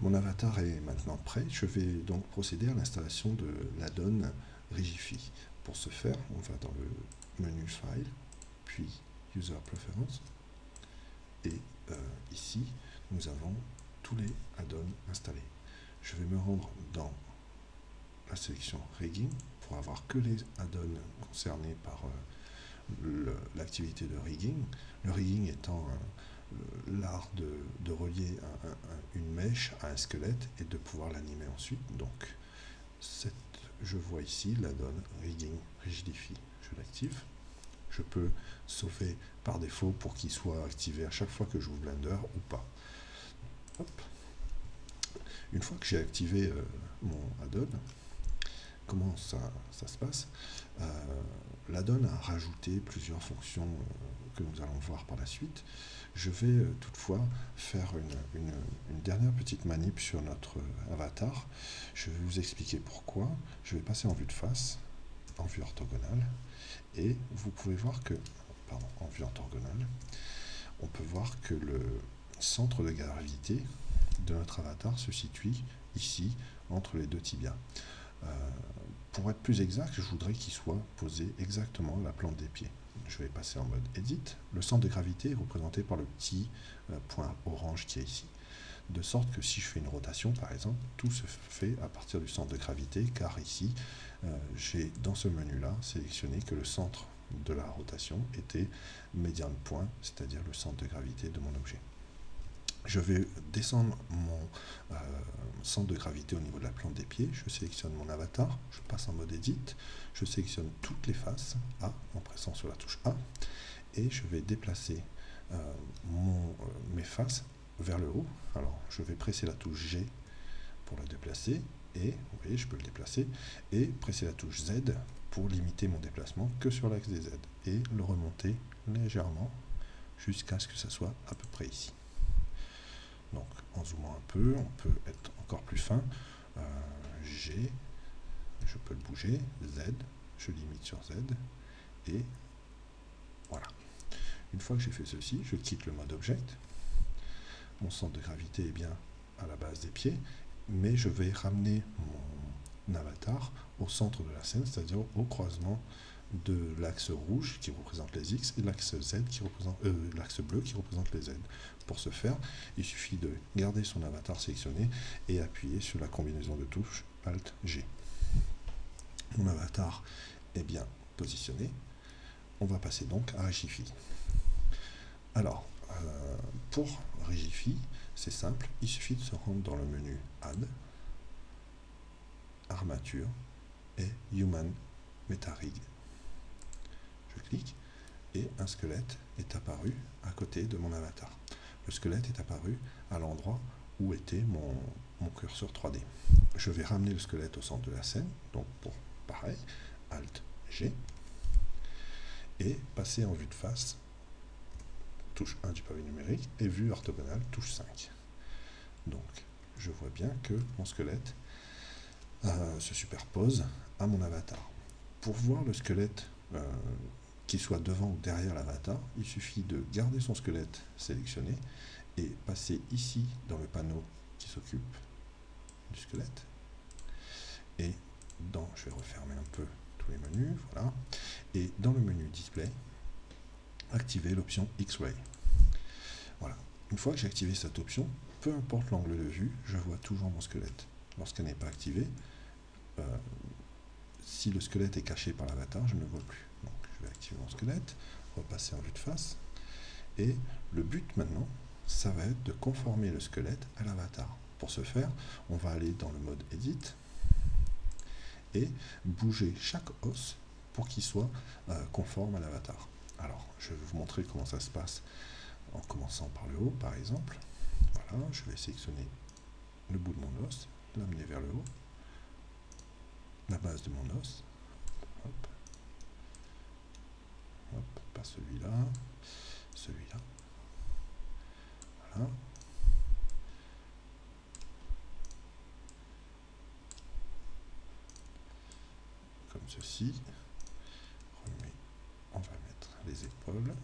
Mon avatar est maintenant prêt. Je vais donc procéder à l'installation de l'addon Rigify. Pour ce faire, on va dans le menu File, puis User Preference, et euh, ici, nous avons tous les add-ons installés. Je vais me rendre dans la sélection Rigging pour avoir que les add-ons concernés par euh, l'activité de rigging. Le rigging étant l'art de, relier une mèche à un squelette et de pouvoir l'animer ensuite. Donc, cette, je vois ici l'addon Rigging Rigidify. Je l'active. Je peux sauver par défaut pour qu'il soit activé à chaque fois que j'ouvre Blender ou pas. Une fois que j'ai activé euh, mon add-on, comment ça, se passe euh, L'addon a rajouté plusieurs fonctions euh, que nous allons voir par la suite. Je vais euh, toutefois faire une, dernière petite manip sur notre avatar. Je vais vous expliquer pourquoi. Je vais passer en vue de face, en vue orthogonale, et vous pouvez voir que, pardon, en vue orthogonale, on peut voir que le centre de gravité de notre avatar se situe ici, entre les deux tibias. Euh, pour être plus exact, je voudrais qu'il soit posé exactement à la plante des pieds je vais passer en mode Edit. Le centre de gravité est représenté par le petit euh, point orange qui est ici. De sorte que si je fais une rotation, par exemple, tout se fait à partir du centre de gravité, car ici, euh, j'ai dans ce menu-là sélectionné que le centre de la rotation était médian point, c'est-à-dire le centre de gravité de mon objet. Je vais descendre mon euh, centre de gravité au niveau de la plante des pieds. Je sélectionne mon avatar, je passe en mode Edit, je sélectionne toutes les faces. A en pressant sur la touche A. Et je vais déplacer euh, euh, mes faces vers le haut. Alors je vais presser la touche G pour la déplacer. Et vous voyez je peux le déplacer. Et presser la touche Z pour limiter mon déplacement que sur l'axe des Z. Et le remonter légèrement jusqu'à ce que ça soit à peu près ici. Donc en zoomant un peu, on peut être encore plus fin. Euh, G, je peux le bouger, Z, je limite sur Z, et voilà. Une fois que j'ai fait ceci, je quitte le mode Object. Mon centre de gravité est bien à la base des pieds, mais je vais ramener mon avatar au centre de la scène, c'est-à-dire au croisement de l'axe rouge qui représente les X et euh, l'axe bleu qui représente les Z. Pour ce faire, il suffit de garder son avatar sélectionné et appuyer sur la combinaison de touches Alt G. Mon avatar est bien positionné. On va passer donc à Rigify. Alors, euh, pour Rigify, c'est simple, il suffit de se rendre dans le menu Add, Armature et Human MetaRig je clique et un squelette est apparu à côté de mon avatar. Le squelette est apparu à l'endroit où était mon, curseur 3D. Je vais ramener le squelette au centre de la scène, donc pour pareil, Alt G, et passer en vue de face, touche 1 du pavé numérique, et vue orthogonale, touche 5. Donc, je vois bien que mon squelette euh, se superpose à mon avatar. Pour voir le squelette euh, qu'il soit devant ou derrière l'avatar, il suffit de garder son squelette sélectionné et passer ici dans le panneau qui s'occupe du squelette. Et dans, je vais refermer un peu tous les menus, voilà. Et dans le menu display, activer l'option X-Ray. Voilà. Une fois que j'ai activé cette option, peu importe l'angle de vue, je vois toujours mon squelette. Lorsqu'elle n'est pas activée, euh, si le squelette est caché par l'avatar, je ne le vois plus activer mon squelette, repasser en vue de face. Et le but maintenant, ça va être de conformer le squelette à l'avatar. Pour ce faire, on va aller dans le mode Edit et bouger chaque os pour qu'il soit euh, conforme à l'avatar. Alors, je vais vous montrer comment ça se passe en commençant par le haut, par exemple. Voilà, je vais sélectionner le bout de mon os, l'amener vers le haut, la base de mon os, celui-là, celui-là. Voilà. Comme ceci. On va mettre les épaules.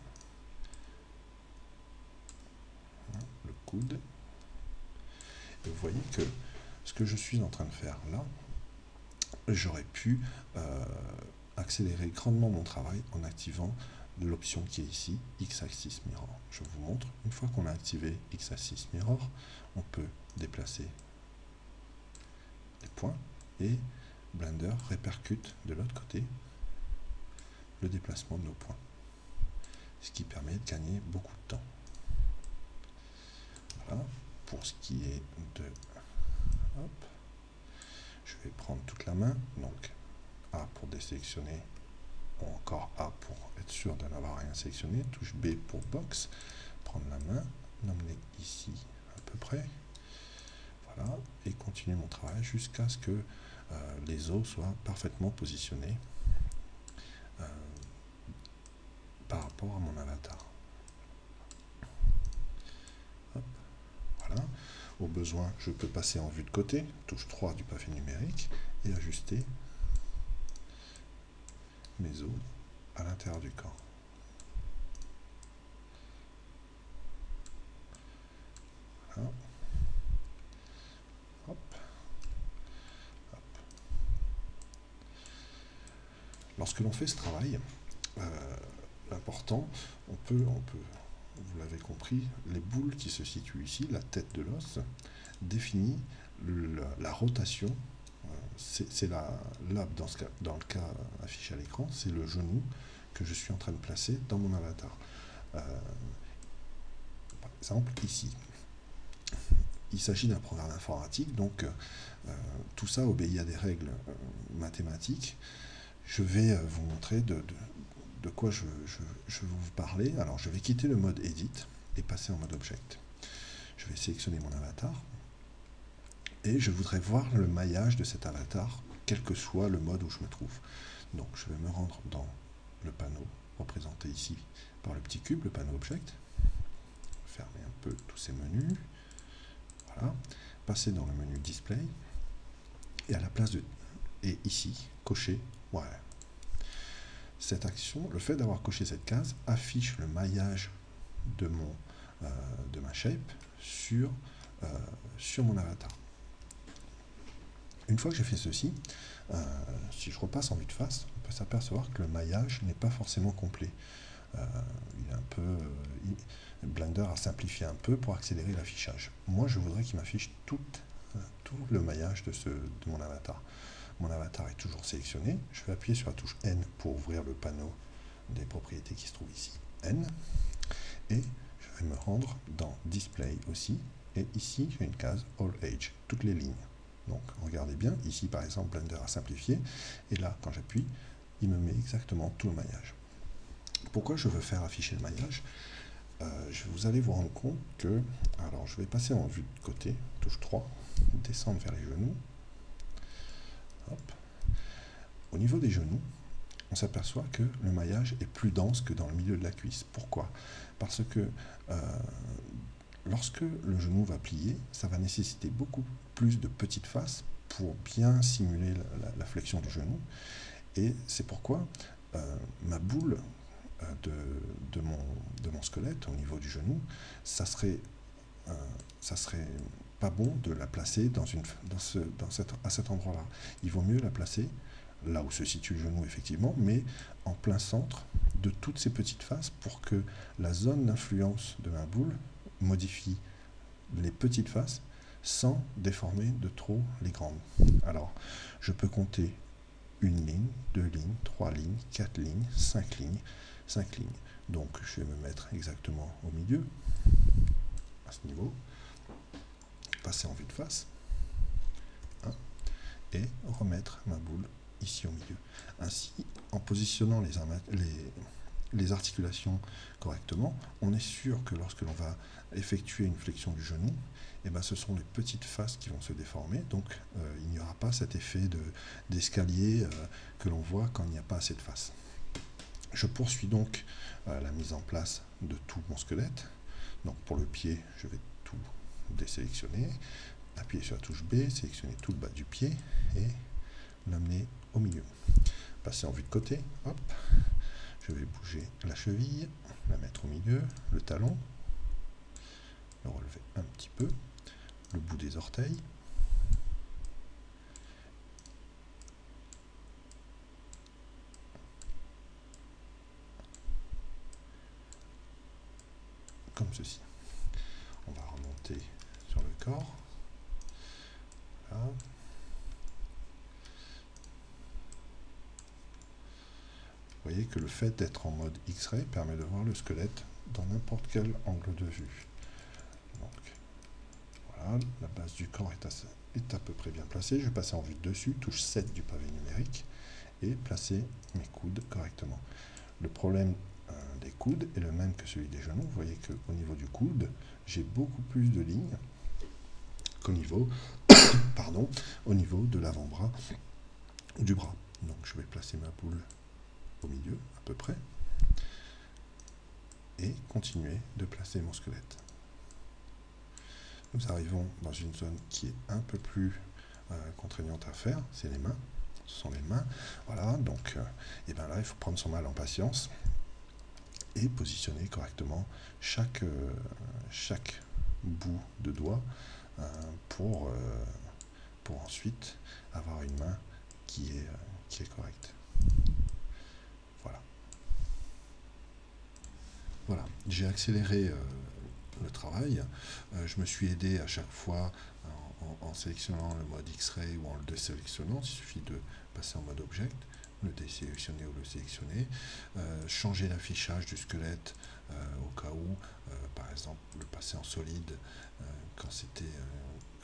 le coude. Et vous vous voyez que ce que je suis en train de faire là, j'aurais pu euh, accélérer grandement mon travail en activant l'option qui est ici, X-Axis Mirror. Je vous montre, une fois qu'on a activé X-Axis Mirror, on peut déplacer les points et Blender répercute de l'autre côté le déplacement de nos points. Ce qui permet de gagner beaucoup de temps. Voilà, pour ce qui est de... je vais prendre toute la main, donc A pour désélectionner, ou encore A pour être sûr de n'avoir rien sélectionné, touche B pour box, prendre la main, l'emmener ici à peu près, voilà, et continuer mon travail jusqu'à ce que euh, les os soient parfaitement positionnés euh, par rapport à mon avatar. Voilà. Au besoin, je peux passer en vue de côté, touche 3 du pavé numérique, et ajuster mes os à l'intérieur du corps. Voilà. Lorsque l'on fait ce travail, euh, l'important, on peut, on peut, vous l'avez compris, les boules qui se situent ici, la tête de l'os, définit la, rotation. Euh, c'est la, là, dans, dans le cas affiché à l'écran, c'est le genou que je suis en train de placer dans mon avatar. Euh, par exemple, ici. Il s'agit d'un programme informatique, donc tout ça obéit à des règles mathématiques je vais euh, vous montrer de, quoi je, vais vous parler. Alors, je vais quitter le mode Edit et passer en mode Object. Je vais sélectionner mon avatar et je voudrais voir le maillage de cet avatar, quel que soit le mode où je me trouve. Donc, je vais me rendre dans le panneau représenté ici par le petit cube, le panneau Object. Fermer un peu tous ces menus. Voilà. Passer dans le menu Display et à la place de ici, cocher cette action, le fait d'avoir coché cette case, affiche le maillage de, euh, ma shape sur, euh, sur mon avatar. Une fois que j'ai fait ceci, euh, si je repasse en vue de face, on peut s'apercevoir que le maillage n'est pas forcément complet. il est un peu, Blender a simplifié un peu pour accélérer l'affichage. Moi, je voudrais qu'il m'affiche tout, le maillage de, de mon avatar. Mon avatar est toujours sélectionné. Je vais appuyer sur la touche N pour ouvrir le panneau des propriétés qui se trouve ici, N. Et je vais me rendre dans Display aussi. Et ici, j'ai une case All Age, toutes les lignes. Donc, regardez bien, ici par exemple, Blender a simplifié. Et là, quand j'appuie, il me met exactement tout le maillage. Pourquoi je veux faire afficher le maillage? Euh, Vous allez vous rendre compte que... Alors, je vais passer en vue de côté, touche 3, descendre vers les genoux. Au niveau des genoux, on s'aperçoit que le maillage est plus dense que dans le milieu de la cuisse. Pourquoi? Parce que euh, lorsque le genou va plier, ça va nécessiter beaucoup plus de petites faces pour bien simuler la, flexion du genou. Et c'est pourquoi euh, ma boule euh, de, mon, squelette au niveau du genou, ça serait, ça serait pas bon de la placer à cet endroit-là. Il vaut mieux la placer là où se situe le genou effectivement, mais en plein centre de toutes ces petites faces pour que la zone d'influence de ma boule modifie les petites faces sans déformer de trop les grandes. Alors, je peux compter une ligne, deux lignes, trois lignes, quatre lignes, cinq lignes, cinq lignes. Donc, je vais me mettre exactement au milieu, à ce niveau passer en vue de face et remettre ma boule ici au milieu. Ainsi, en positionnant les, les, les articulations correctement, on est sûr que lorsque l'on va effectuer une flexion du genou, eh ben, ce sont les petites faces qui vont se déformer, donc euh, il n'y aura pas cet effet d'escalier euh, que l'on voit quand il n'y a pas assez de faces. Je poursuis donc euh, la mise en place de tout mon squelette. Donc pour le pied, je vais tout désélectionner, appuyer sur la touche B, sélectionner tout le bas du pied et l'amener au milieu. Passer en vue de côté, je vais bouger la cheville, la mettre au milieu, le talon, le relever un petit peu, le bout des orteils. Comme ceci. On va remonter sur le corps. Voyez que le fait d'être en mode X-ray permet de voir le squelette dans n'importe quel angle de vue. Donc, voilà, la base du corps est, est, à peu près bien placée. Je vais passer en vue dessus, touche 7 du pavé numérique, et placer mes coudes correctement. Le problème euh, des coudes est le même que celui des genoux. Vous voyez qu'au niveau du coude, j'ai beaucoup plus de lignes qu'au niveau, pardon, au niveau de l'avant-bras du bras. Donc je vais placer ma boule au milieu, à peu près et continuer de placer mon squelette. Nous arrivons dans une zone qui est un peu plus euh, contraignante à faire, c'est les mains. Ce sont les mains. Voilà, donc et euh, eh bien là, il faut prendre son mal en patience et positionner correctement chaque, euh, bout de doigt pour, ensuite avoir une main qui est correcte. Voilà, j'ai accéléré euh, le travail. Euh, je me suis aidé à chaque fois en, sélectionnant le mode X-Ray ou en le désélectionnant. Il suffit de passer en mode Object, le désélectionner ou le sélectionner. Euh, changer l'affichage du squelette au cas où, par exemple, le passer en solide quand c'était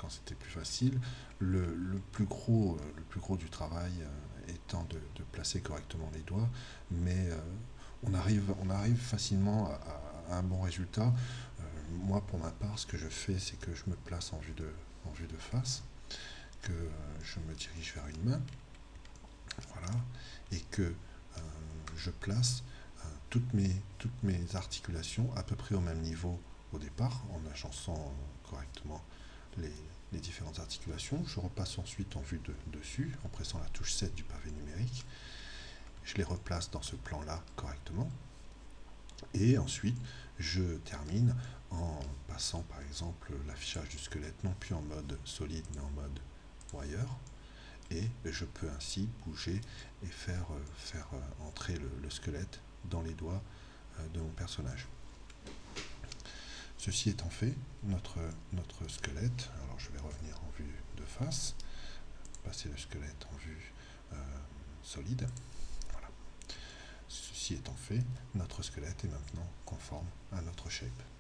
c'était plus facile. Le, plus gros, le plus gros du travail étant de, de, placer correctement les doigts, mais on arrive, on arrive facilement à, un bon résultat. Euh, moi, pour ma part, ce que je fais, c'est que je me place en vue de, en vue de face, que euh, je me dirige vers une main, voilà, et que euh, je place toutes, mes, toutes mes articulations à peu près au même niveau au départ, en agençant correctement les, les différentes articulations. Je repasse ensuite en vue de dessus, en pressant la touche 7 du pavé numérique je les replace dans ce plan-là correctement. Et ensuite, je termine en passant par exemple l'affichage du squelette non plus en mode solide mais en mode wire. Et je peux ainsi bouger et faire, euh, faire euh, entrer le, squelette dans les doigts euh, de mon personnage. Ceci étant fait, notre, notre squelette, alors je vais revenir en vue de face, passer le squelette en vue solide. Ceci étant fait, notre squelette est maintenant conforme à notre shape.